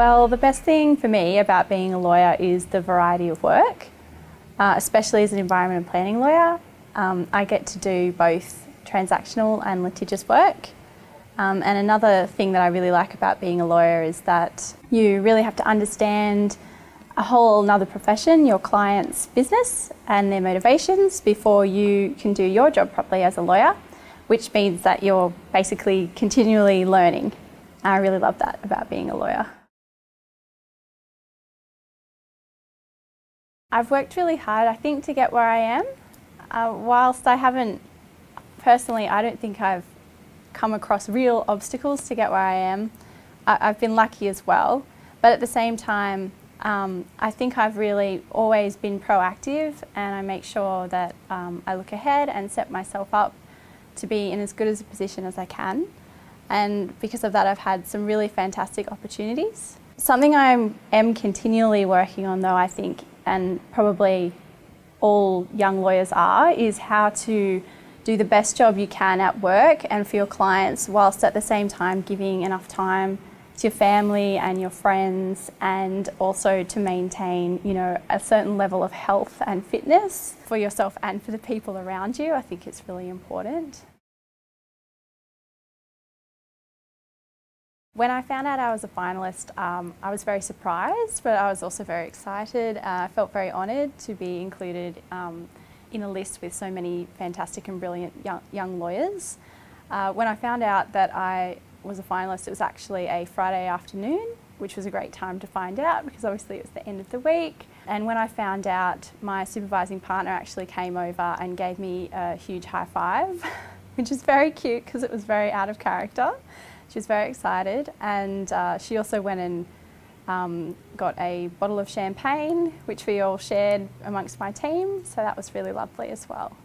Well, the best thing for me about being a lawyer is the variety of work, uh, especially as an environment and planning lawyer. Um, I get to do both transactional and litigious work. Um, and another thing that I really like about being a lawyer is that you really have to understand a whole another profession, your client's business and their motivations before you can do your job properly as a lawyer, which means that you're basically continually learning. I really love that about being a lawyer. I've worked really hard, I think, to get where I am. Uh, whilst I haven't, personally, I don't think I've come across real obstacles to get where I am. I, have been lucky as well. But at the same time, um, I think I've really always been proactive and I make sure that um, I look ahead and set myself up to be in as good as a position as I can. And because of that, I've had some really fantastic opportunities. Something I am continually working on, though, I think, and probably all young lawyers are, is how to do the best job you can at work and for your clients whilst at the same time giving enough time to your family and your friends and also to maintain you know a certain level of health and fitness for yourself and for the people around you I think it's really important. When I found out I was a finalist, um, I was very surprised, but I was also very excited. Uh, I felt very honoured to be included um, in a list with so many fantastic and brilliant young, young lawyers. Uh, when I found out that I was a finalist, it was actually a Friday afternoon, which was a great time to find out because obviously it was the end of the week. And when I found out, my supervising partner actually came over and gave me a huge high five, which is very cute because it was very out of character. She was very excited and uh, she also went and um, got a bottle of champagne which we all shared amongst my team so that was really lovely as well.